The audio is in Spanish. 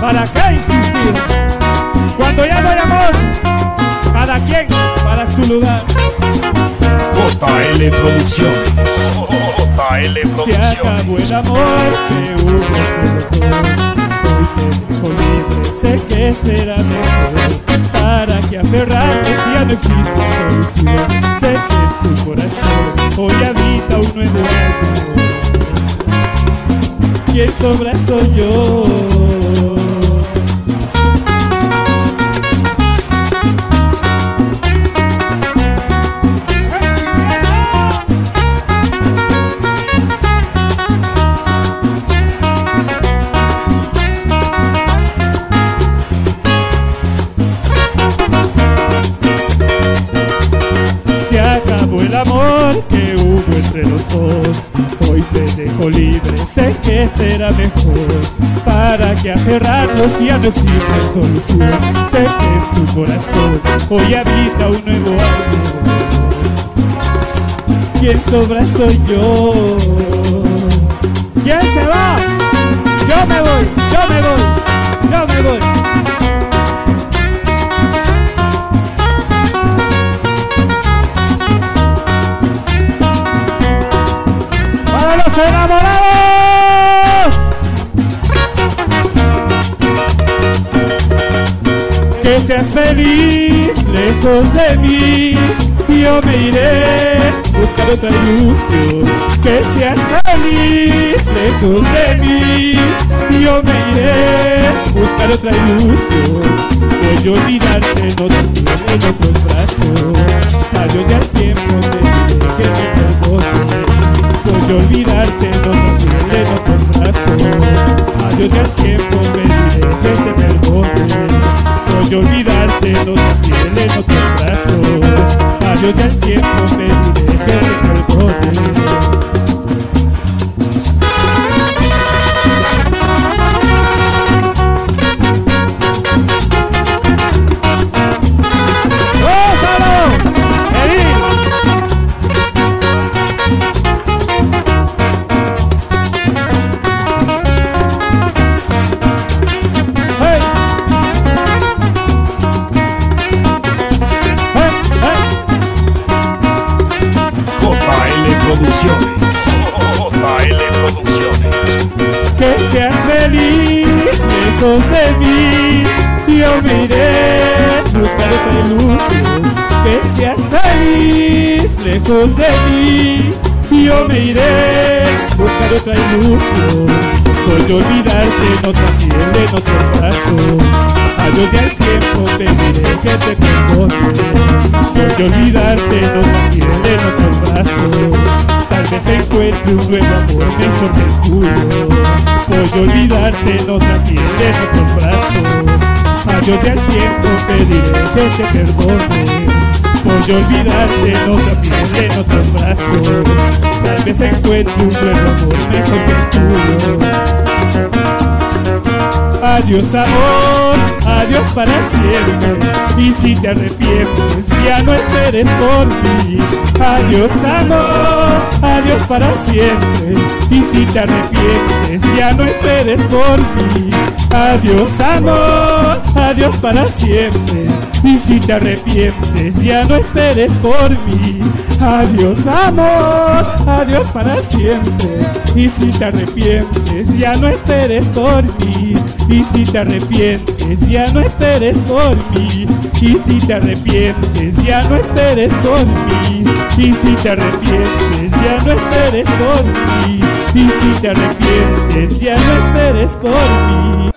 ¿Para qué insistir? Cuando ya no hay amor, cada quien para su lugar. JL Producciones. JL Se acabó el amor que hubo entre los dos. Hoy te dejo libre, sé que será mejor. Para que aferrarnos ya no existe solución. Sé que en tu corazón hoy habita un nuevo amor. Quien sobra soy yo. Dejo libre, sé que será mejor. Para que aferrarnos ya no existe solución. Sé que en tu corazón hoy habita un nuevo amor. Quien sobra soy yo. ¿Quién se va? Que seas feliz lejos de mí, yo me iré buscar otra ilusión. Que seas feliz lejos de mí, yo me iré buscar otra ilusión. Voy a olvidarte en otro, en otros brazos. Adiós ya el tiempo diré que me perdone. Voy a olvidarte, te piel en otros brazos Adiós ya el tiempo, olvidarte, no te piel en otros brazos. Adiós ya el tiempo, me diré que te Producciones. JL Producciones. Que seas feliz lejos de mí. Yo me iré buscar otra ilusión. Que seas feliz lejos de mí. Yo me iré buscar otra ilusión. Voy a olvidarte en otra piel, en otros brazos Adiós ya el tiempo, te diré que te perdone. Voy a olvidarte en otra piel, en otros brazos Tal vez encuentre un nuevo amor mejor que el tuyo Voy a olvidarte en otra piel, en otros brazos. Adiós ya el tiempo, te diré que te perdone. Voy a olvidarte en otra piel, en otros brazos. Tal vez encuentre un nuevo amor mejor que el tuyo Adiós amor, adiós para siempre. Y si te arrepientes ya no esperes por mí. Adiós amor, adiós para siempre. Y si te arrepientes ya no esperes por mí Adiós amor, adiós para siempre. Y si te arrepientes ya no esperes por mí. Adiós amor, adiós para siempre. Y si te arrepientes ya no esperes por mí y si te arrepientes ya no esperes por mí. Y si te arrepientes ya no esperes por mí. Y si te arrepientes esperes por si te arrepientes ya no por mí